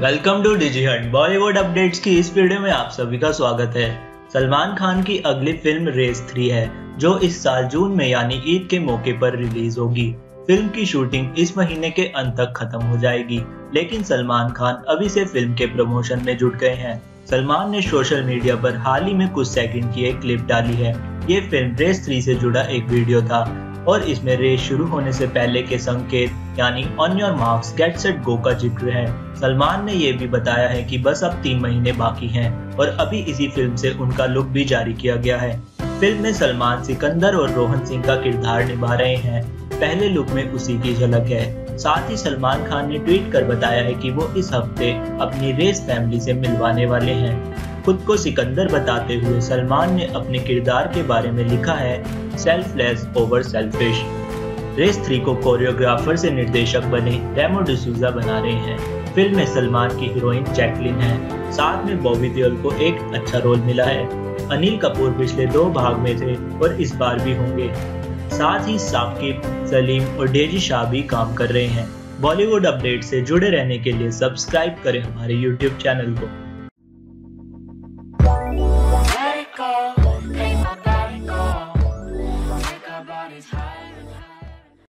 Welcome to Digi Hunt Bollywood updates की इस video में आप सभी का स्वागत है। सलमान खान की अगली फ़िल्म रेस थ्री है, जो इस साल जून में यानी ईद के मौके पर रिलीज़ होगी। फ़िल्म की शूटिंग इस महीने के अंत तक खत्म हो जाएगी, लेकिन सलमान खान अभी से फ़िल्म के प्रमोशन में जुट गए हैं। सलमान ने सोशल मीडिया पर हाल ही में कुछ सेकंड की एक क्लिप डाली है। ये फ़िल्म रेस थ्री से जुड़ा एक वीडियो था और इसमें रेस शुरू होने से पहले के संकेत, यानी on your marks get set go का ज़िक्र है। सलमान ने यह भी बताया है कि बस अब तीन महीने बाकी हैं और अभी इसी फ़िल्म से उनका लुक भी जारी किया गया है। फ़िल्म में सलमान सिकंदर और रोहन सिंह का किरदार निभा रहे हैं। पहले लुक में उसी की झलक है। साथ ही सलमान खान ने ट्वीट कर बताया है कि वो इस हफ़्ते अपनी रेस फैमिली से मिलवाने वाले हैं। खुद को सिकंदर बताते हुए सलमान ने अपने किरदार के बारे में लिखा है selfless over selfish Race three को कोरियोग्राफर से निर्देशक बने रेमो डिसूजा बना रहे हैं। फ़िल्म में सलमान की हीरोइन जैकलिन है। साथ में बॉबी देओल को एक अच्छा रोल मिला है। अनिल कपूर पिछले दो भाग में थे और इस बार भी होंगे। साथ ही साकिब, सलीम और डेजी शाह भी काम कर रहे हैं। बॉलीवुड अपडेट से जुड़े रहने के लिए सब्सक्राइब करें हमारे यूट्यूब चैनल को।